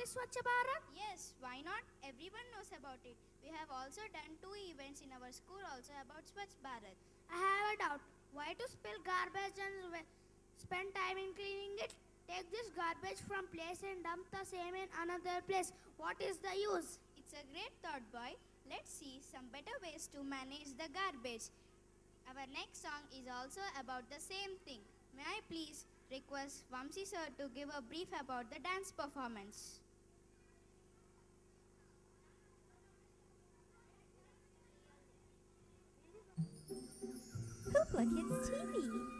is Swachh Bharat? Yes, why not? Everyone knows about it. We have also done two events in our school also about Swachh Bharat. I have a doubt. Why to spill garbage and spend time in cleaning it? Take this garbage from place and dump the same in another place. What is the use? It's a great thought, boy. Let's see some better ways to manage the garbage. Our next song is also about the same thing. May I please request Vamsi sir to give a brief about the dance performance? look, it's Teeny.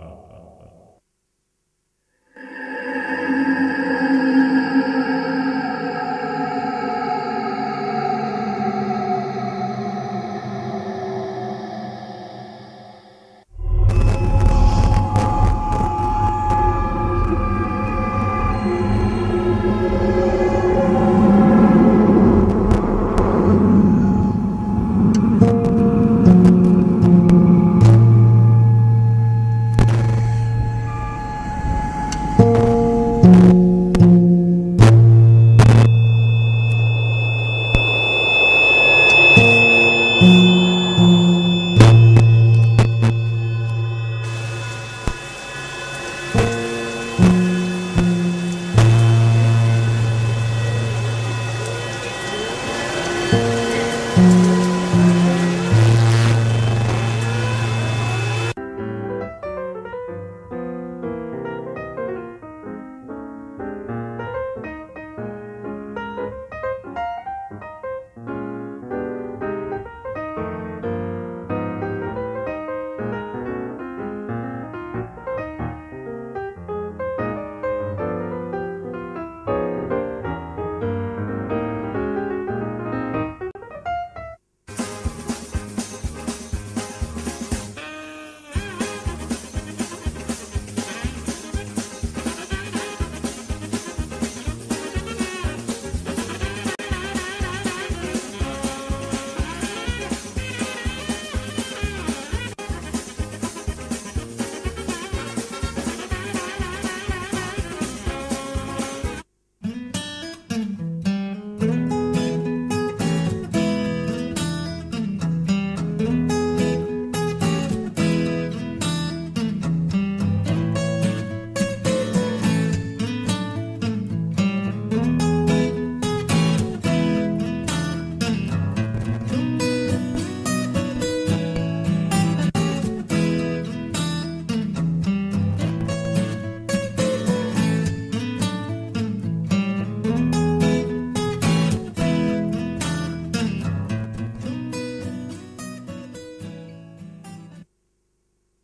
Música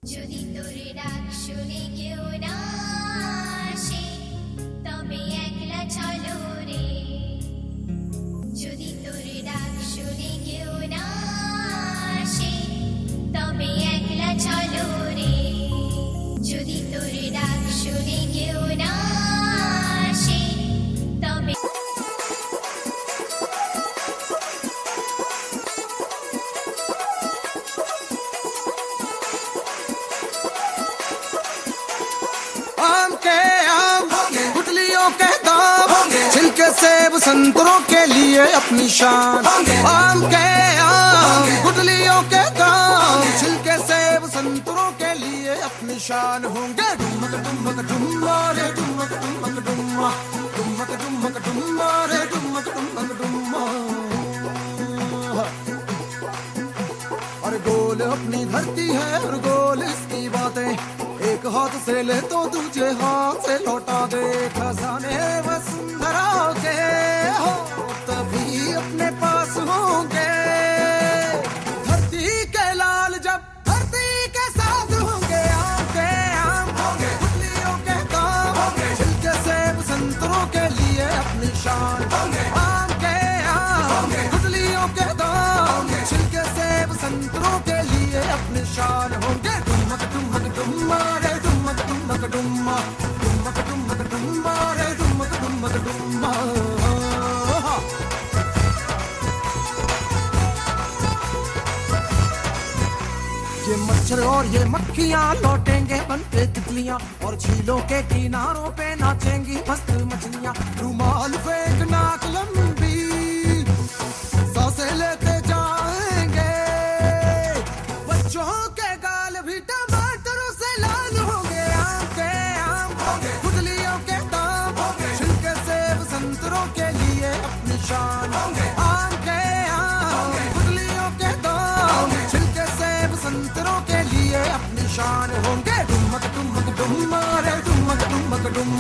Hoopla তোর ডাক শুনে কেউ না আসে, তবে একলা চলো রে। যদি তোর ডাক শুনে কেউ না আসে, তবে একলা চলো রে। যদি তোর ডাক सेब संतरों के लिए अपनी शान। आम के आम गुटलियों के दाम छिलके सेब संतरों के लिए अपनी शान होंगे। डुमक डुमक डुम्मा और गोल अपनी धरती है और गोल इसकी बातें। हाथ से ले तो दूजे हाथ से लौटा दे खजाने वसुंधरा के। हो तभी अपने और ये मक्खियाँ लौटेंगे बन के तितलियाँ, और झीलों के किनारों पे नाचेंगी मस्त मछलियाँ। रुमाल फेंक नाक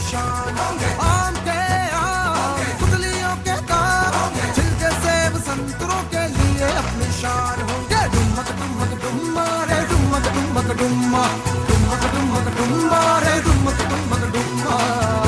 अपनी आम आम गुठलियों के तार। छिलके सेब संतरों के लिए अपनी शान होंगे। डुमक डुमक, डुम्मा रे, डुमक डुमक, डुम्मा। डुमक डुमक, डुम्मा रे, डुमक डुमक, डुम्मा।